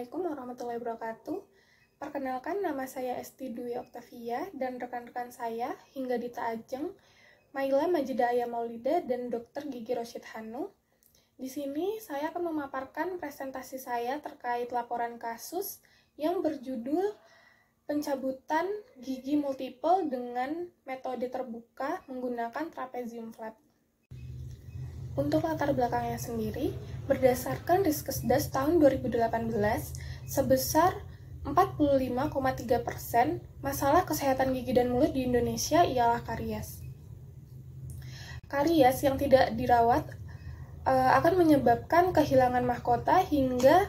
Assalamualaikum warahmatullahi wabarakatuh. Perkenalkan nama saya Esti Dwi Oktavia dan rekan-rekan saya hingga Dita Ajeng, Maila Majidaya Maulida dan Dr. Gigi Roshid Hanu. Di sini saya akan memaparkan presentasi saya terkait laporan kasus yang berjudul pencabutan gigi multiple dengan metode terbuka menggunakan trapezium flap. Untuk latar belakangnya sendiri, berdasarkan Riskesdas tahun 2018, sebesar 45,3 persen masalah kesehatan gigi dan mulut di Indonesia ialah karies. Karies yang tidak dirawat uh, akan menyebabkan kehilangan mahkota hingga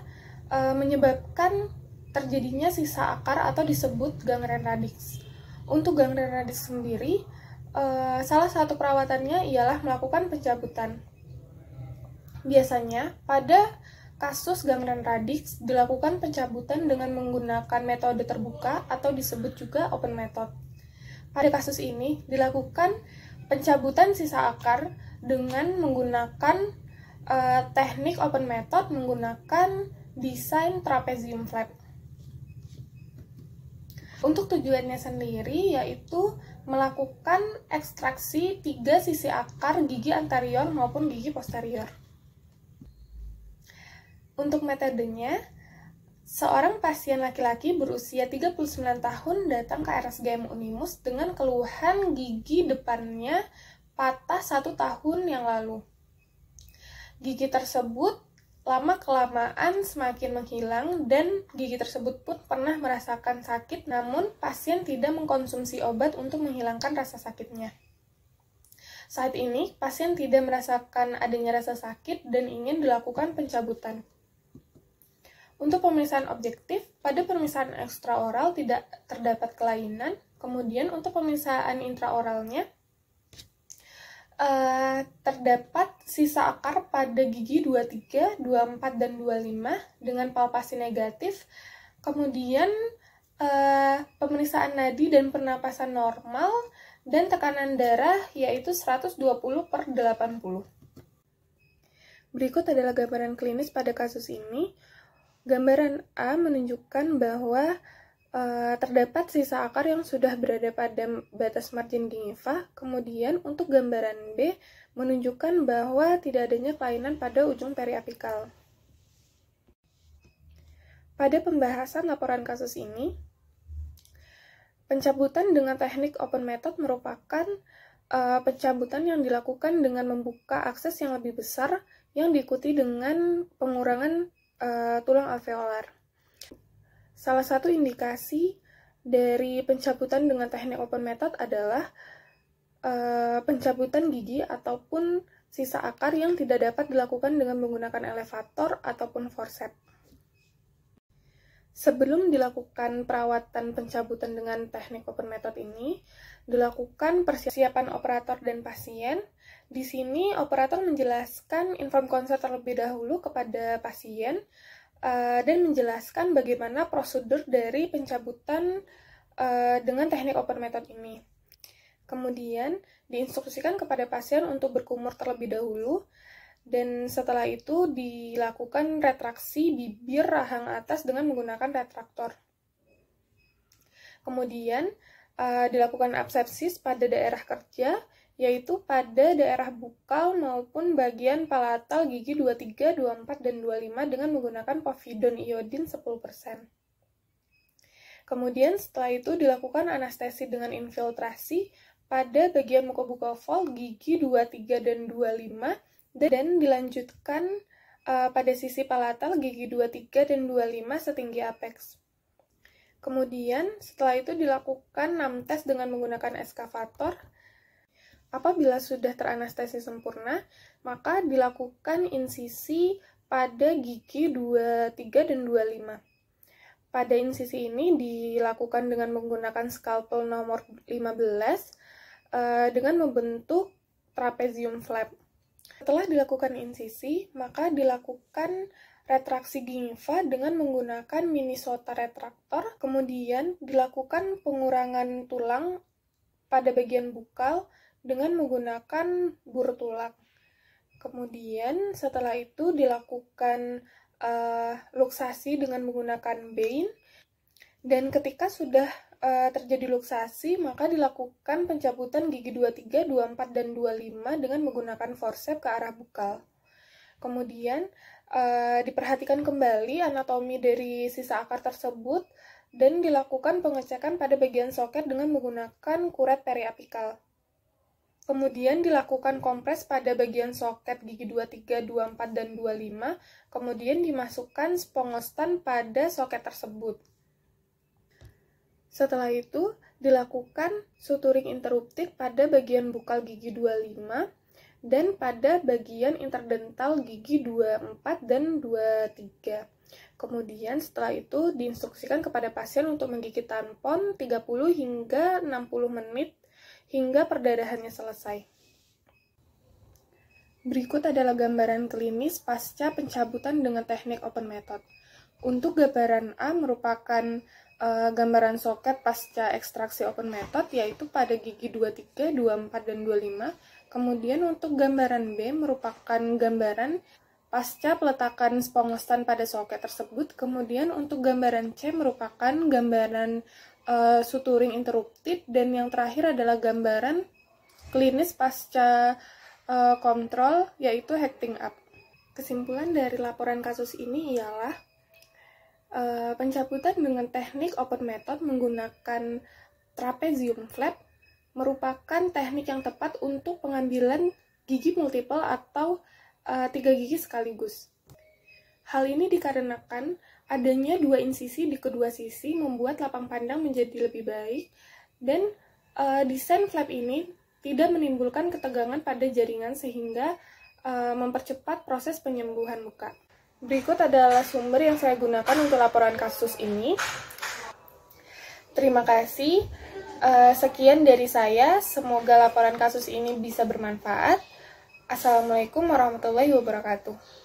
uh, menyebabkan terjadinya sisa akar atau disebut gangren radix. Untuk gangren radix sendiri, uh, salah satu perawatannya ialah melakukan pencabutan. Biasanya, pada kasus gangren radix dilakukan pencabutan dengan menggunakan metode terbuka atau disebut juga open method. Pada kasus ini dilakukan pencabutan sisa akar dengan menggunakan uh, teknik open method menggunakan desain trapezium flap. Untuk tujuannya sendiri yaitu melakukan ekstraksi tiga sisi akar gigi anterior maupun gigi posterior. Untuk metodenya, seorang pasien laki-laki berusia 39 tahun datang ke RSGM Unimus dengan keluhan gigi depannya patah satu tahun yang lalu. Gigi tersebut lama-kelamaan semakin menghilang dan gigi tersebut pun pernah merasakan sakit namun pasien tidak mengkonsumsi obat untuk menghilangkan rasa sakitnya. Saat ini, pasien tidak merasakan adanya rasa sakit dan ingin dilakukan pencabutan. Untuk pemeriksaan objektif, pada pemeriksaan ekstraoral tidak terdapat kelainan. Kemudian untuk pemeriksaan intraoralnya, uh, terdapat sisa akar pada gigi 23, 24, dan 25 dengan palpasi negatif. Kemudian uh, pemeriksaan nadi dan pernapasan normal dan tekanan darah yaitu 120 per 80. Berikut adalah gambaran klinis pada kasus ini. Gambaran A menunjukkan bahwa uh, terdapat sisa akar yang sudah berada pada batas margin gingiva. Kemudian untuk gambaran B menunjukkan bahwa tidak adanya kelainan pada ujung periapikal. Pada pembahasan laporan kasus ini, pencabutan dengan teknik open method merupakan uh, pencabutan yang dilakukan dengan membuka akses yang lebih besar yang diikuti dengan pengurangan uh, tulang alveolar. Salah satu indikasi dari pencabutan dengan teknik open method adalah uh, pencabutan gigi ataupun sisa akar yang tidak dapat dilakukan dengan menggunakan elevator ataupun forceps. Sebelum dilakukan perawatan pencabutan dengan teknik open method ini, dilakukan persiapan operator dan pasien. Di sini operator menjelaskan inform konsep terlebih dahulu kepada pasien uh, dan menjelaskan bagaimana prosedur dari pencabutan uh, dengan teknik open method ini. Kemudian diinstruksikan kepada pasien untuk berkumur terlebih dahulu dan setelah itu dilakukan retraksi bibir rahang atas dengan menggunakan retraktor. Kemudian uh, dilakukan absepsis pada daerah kerja, yaitu pada daerah bukal maupun bagian palatal gigi 23, 24, dan 25 dengan menggunakan povidon iodin 10%. Kemudian setelah itu dilakukan anestesi dengan infiltrasi pada bagian mukobuccal gigi 23 dan 25 dan dilanjutkan uh, pada sisi palatal gigi 23 dan 25 setinggi apex. Kemudian, setelah itu dilakukan 6 tes dengan menggunakan eskavator. Apabila sudah teranestesi sempurna, maka dilakukan insisi pada gigi 23 dan 25. Pada insisi ini dilakukan dengan menggunakan skalpel nomor 15 uh, eh, dengan membentuk trapezium flap. Setelah dilakukan insisi, maka dilakukan retraksi gingiva dengan menggunakan Minnesota retraktor, kemudian dilakukan pengurangan tulang pada bagian bukal dengan menggunakan bur tulang. Kemudian setelah itu dilakukan uh, luksasi dengan menggunakan Bain. Dan ketika sudah uh, terjadi luksasi, maka dilakukan pencabutan gigi 23, 24, dan 25 dengan menggunakan forceps ke arah bukal. Kemudian, uh, diperhatikan kembali anatomi dari sisa akar tersebut dan dilakukan pengecekan pada bagian soket dengan menggunakan kuret periapikal. Kemudian dilakukan kompres pada bagian soket gigi 23, 24, dan 25, kemudian dimasukkan spongostan pada soket tersebut. Setelah itu, dilakukan suturing interrupted pada bagian bukal gigi 25 dan pada bagian interdental gigi 24 dan 23. Kemudian setelah itu diinstruksikan kepada pasien untuk menggigit tampon 30 hingga 60 menit hingga perdarahannya selesai. Berikut adalah gambaran klinis pasca pencabutan dengan teknik open method. Untuk gambaran A merupakan uh, gambaran soket pasca ekstraksi open method yaitu pada gigi 23, 24, dan 25. Kemudian untuk gambaran B merupakan gambaran pasca peletakan spongostan pada soket tersebut. Kemudian untuk gambaran C merupakan gambaran uh, suturing interrupted dan yang terakhir adalah gambaran klinis pasca uh, kontrol yaitu hacking up. Kesimpulan dari laporan kasus ini ialah uh, pencabutan dengan teknik open method menggunakan trapezium flap merupakan teknik yang tepat untuk pengambilan gigi multiple atau uh, tiga gigi sekaligus. Hal ini dikarenakan adanya dua insisi di kedua sisi membuat lapang pandang menjadi lebih baik dan uh, desain flap ini tidak menimbulkan ketegangan pada jaringan sehingga uh, mempercepat proses penyembuhan muka. Berikut adalah sumber yang saya gunakan untuk laporan kasus ini. Terima kasih. Uh, sekian dari saya. Semoga laporan kasus ini bisa bermanfaat. Assalamualaikum warahmatullahi wabarakatuh.